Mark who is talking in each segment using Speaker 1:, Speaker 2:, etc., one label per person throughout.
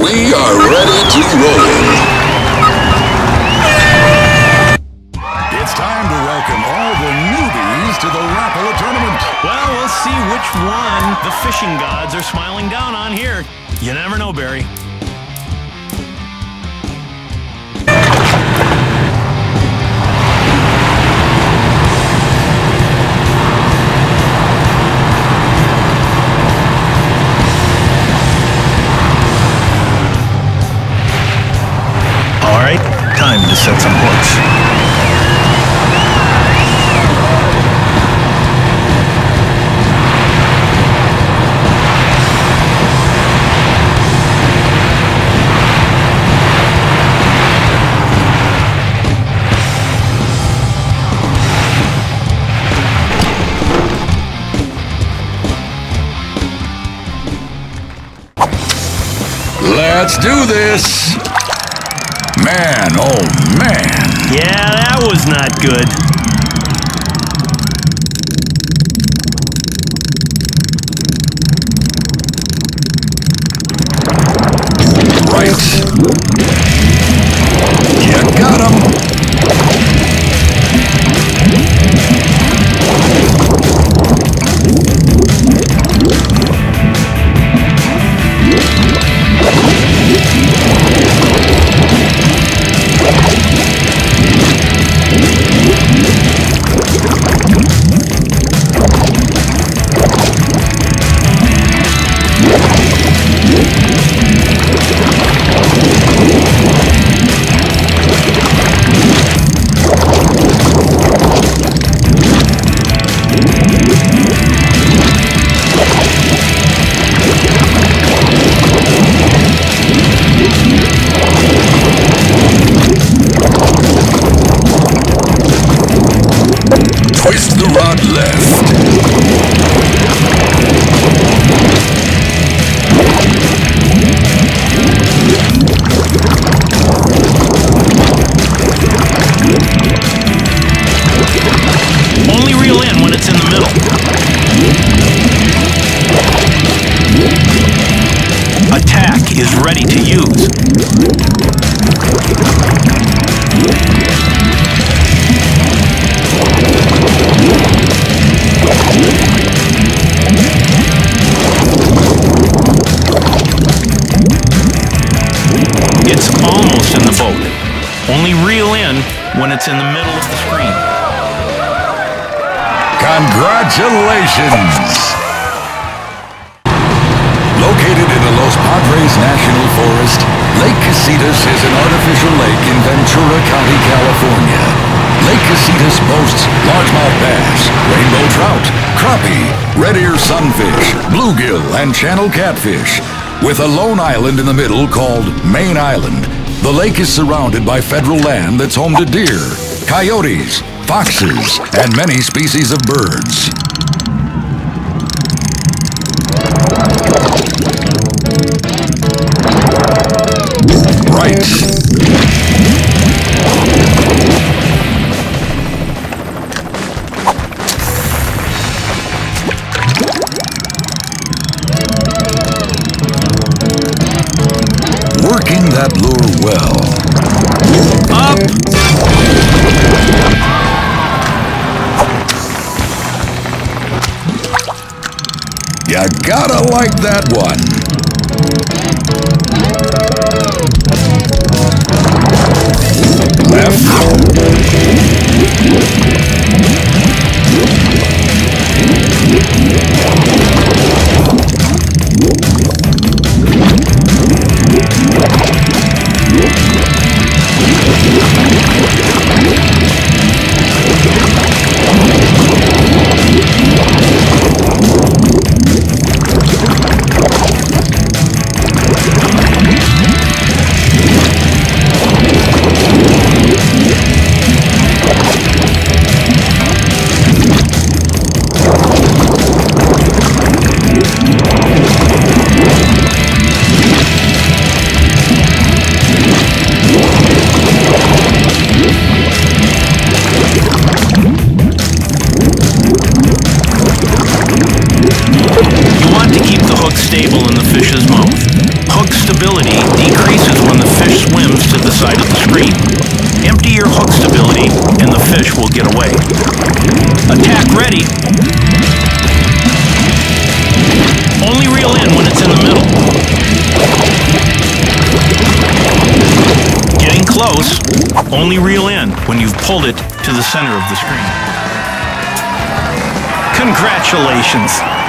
Speaker 1: We are ready to roll.
Speaker 2: It's time to welcome all the newbies to the Rapala tournament.
Speaker 3: Well, we'll see which one the fishing gods are smiling down on here. You never know, Barry.
Speaker 2: Let's do this. Man, oh man.
Speaker 3: Yeah, that was not good.
Speaker 2: Right. You got him.
Speaker 3: Is ready to use. It's almost in the boat. Only reel in when it's in the middle of the screen.
Speaker 2: Congratulations! National Forest, Lake Casitas is an artificial lake in Ventura County, California. Lake Casitas boasts largemouth bass, rainbow trout, crappie, red ear sunfish, bluegill, and channel catfish. With a lone island in the middle called Main Island, the lake is surrounded by federal land that's home to deer, coyotes, foxes, and many species of birds.
Speaker 3: Up!
Speaker 2: You gotta like that one. Left.
Speaker 3: Side of the screen. Empty your hook stability and the fish will get away. Attack ready. Only reel in when it's in the middle. Getting close. Only reel in when you've pulled it to the center of the screen. Congratulations.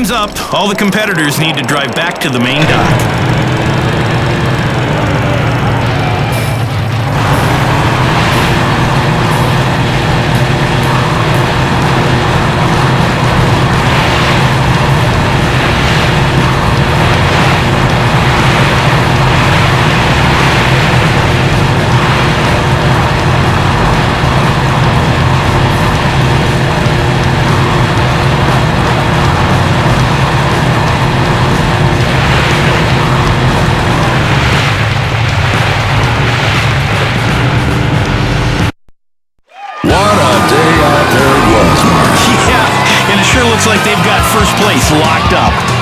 Speaker 3: Time's up. All the competitors need to drive back to the main dock. Sure looks like they've got first place locked up.